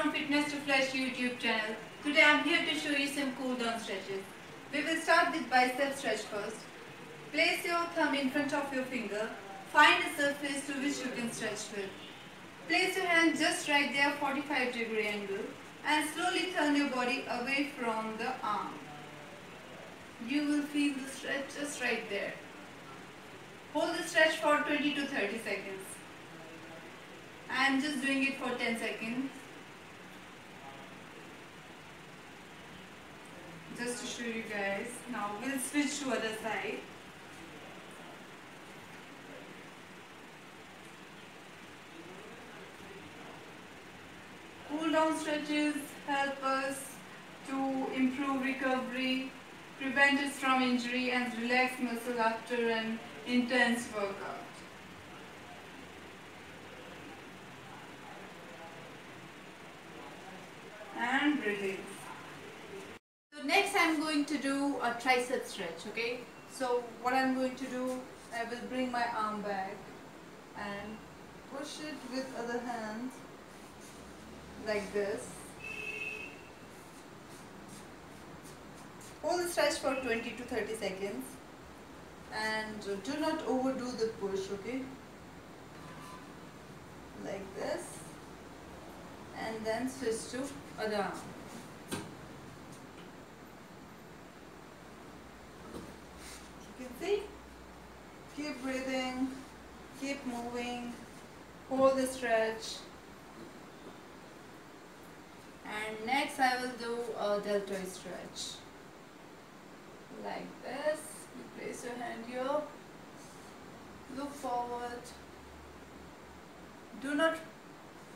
from Fitness2Flash YouTube channel. Today I'm here to show you some cool down stretches. We will start with bicep stretch first. Place your thumb in front of your finger. Find a surface to which you can stretch with. Place your hand just right there 45 degree angle and slowly turn your body away from the arm. You will feel the stretch just right there. Hold the stretch for 20 to 30 seconds. I am just doing it for 10 seconds. Just to show you guys. Now we'll switch to other side. Cool down stretches help us to improve recovery, prevent us from injury and relax muscle after an intense workout. And breathing. So next I'm going to do a tricep stretch, okay? So what I'm going to do, I will bring my arm back and push it with other hand like this. Hold the stretch for 20 to 30 seconds and do not overdo the push, okay? Like this and then switch to other arm. You can see? Keep breathing, keep moving, hold the stretch. And next I will do a deltoid stretch. Like this. You place your hand here. Look forward. Do not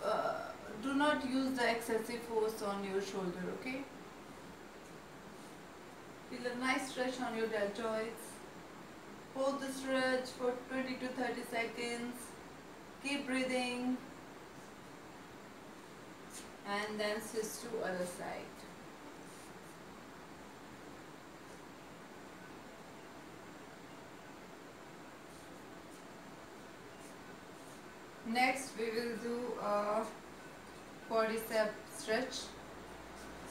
uh, do not use the excessive force on your shoulder, okay? Feel a nice stretch on your deltoids. Hold the stretch for 20 to 30 seconds. Keep breathing. And then switch to other side. Next we will do a quadricep stretch.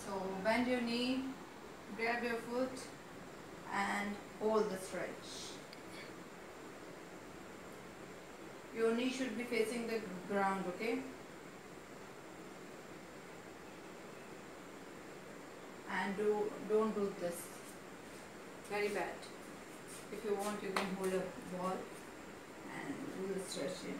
So bend your knee, grab your foot and hold the stretch. Your knee should be facing the ground, okay? And do don't do this. Very bad. If you want you can hold a ball and do the stretching.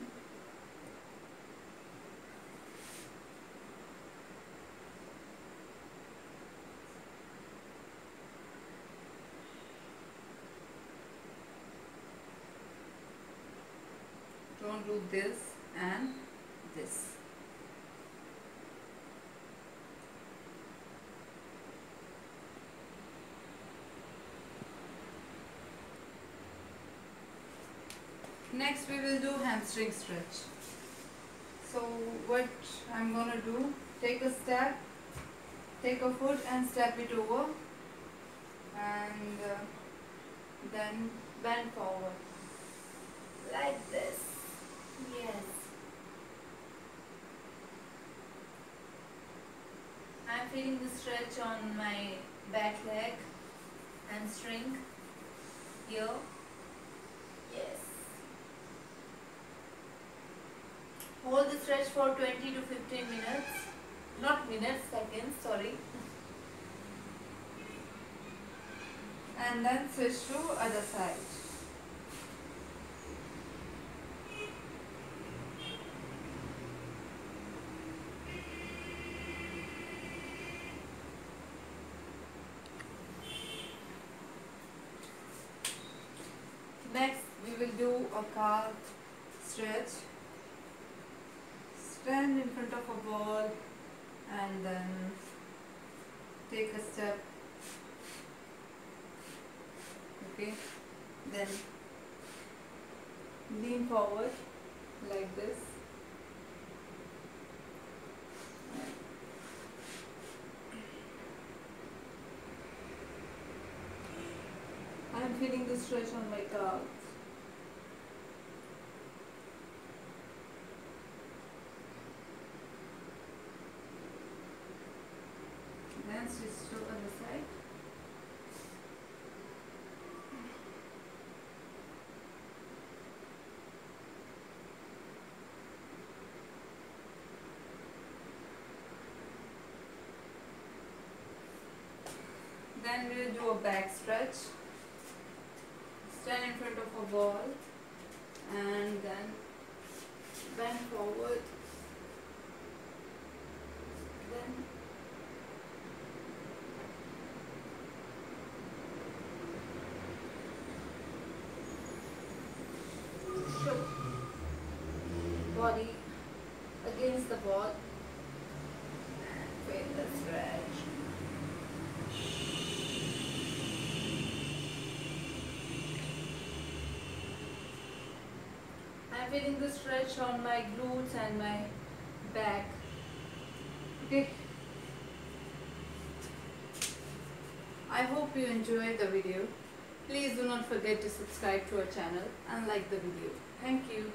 Don't do this and this. Next we will do hamstring stretch. So what I'm gonna do take a step take a foot and step it over and uh, then bend forward. Like this Yes. I'm feeling the stretch on my back leg and string here. Yes. Hold the stretch for 20 to 15 minutes. Not minutes, seconds, sorry. And then switch to other side. Next, we will do a calf stretch. Stand in front of a wall and then take a step. Okay, then lean forward like this. I am feeling the stretch on my calves. Uh, and stitch to other side. Then we'll do a back stretch. Stand in front of a wall and then bend forward. Then show body against the wall feel the stretch. I'm feeling the stretch on my glutes and my back. Okay. I hope you enjoyed the video. Please do not forget to subscribe to our channel and like the video. Thank you.